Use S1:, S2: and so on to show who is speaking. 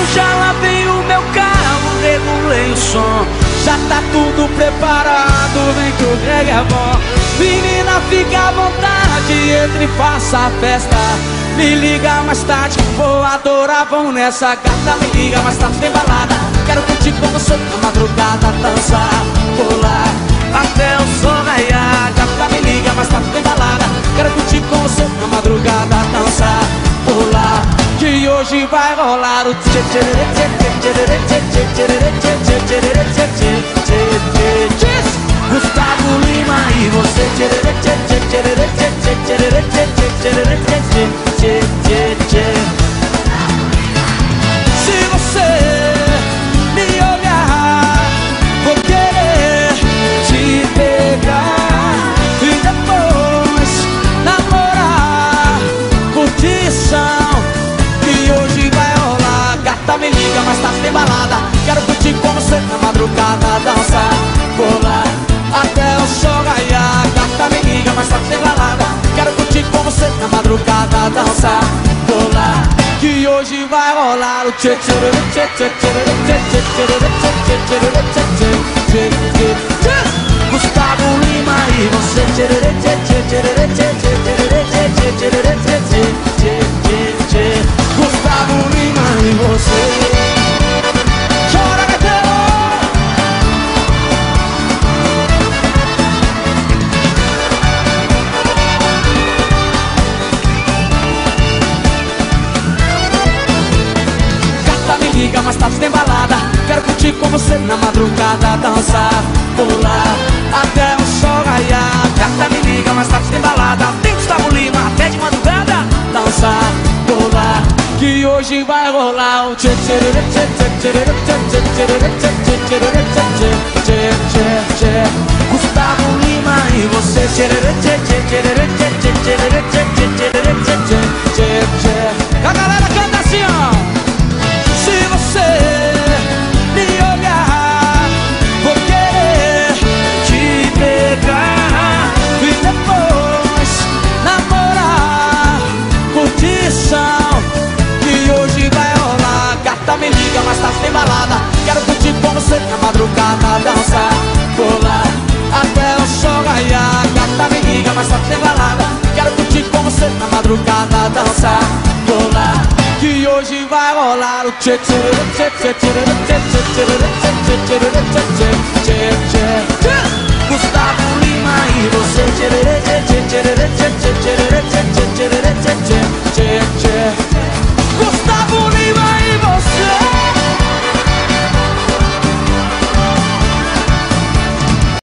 S1: Já já lavei o meu carro, regulei o som. Já tá tudo preparado, vem que o Greg é bom. Menina, fica à vontade, entre e faça a festa. Me liga mais tarde, vou adorar, vão nessa gata. Me liga mais tarde, tem balada. Quero curtir com você na madrugada, dançar, pular até Que hoje vai rolar o tchê tchê tchê tchê tchê tchê tchê tchê tchê tchê tchê Gustavo Lima e você. Se Gustavo Lima e você mas tarde tem balada Quero curtir com você na madrugada Dançar, pular, até o sol raiar Gata me liga, mas tarde tem balada Tem Gustavo Lima, até de madrugada Dançar, pular, que hoje vai rolar o tchê tchê tchê tchê tchê tchê tchê tchê tchê tchê Gustavo Lima e você tchê tchê amiga, mas tá sem balada Quero curtir com você na madrugada Dançar, pular, até o sol raiar Gata me liga, mas tá sem balada Quero curtir com você na madrugada Dançar, pular, que hoje vai rolar o tchê tchê tchê tchê tchê tchê tchê